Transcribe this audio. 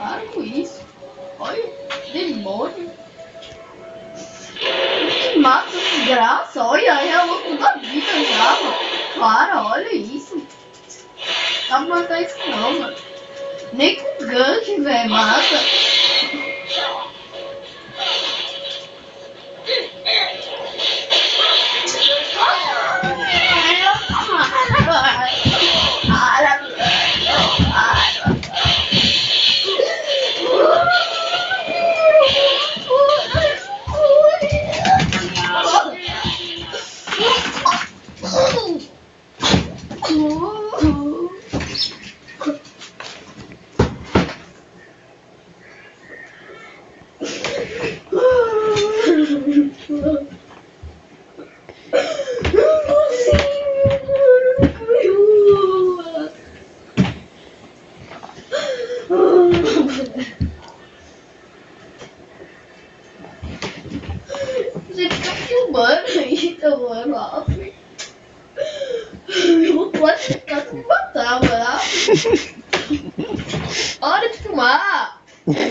Para com isso. Olha, demônio. Que mata desgraça. Olha, é a louco da vida já, mano. Para, olha isso. Dá pra matar isso não, mano. Nem com gank, velho, mata. Você fica filmando aí, tomando off. Eu posso ficar com matar, mano. Hora de filmar.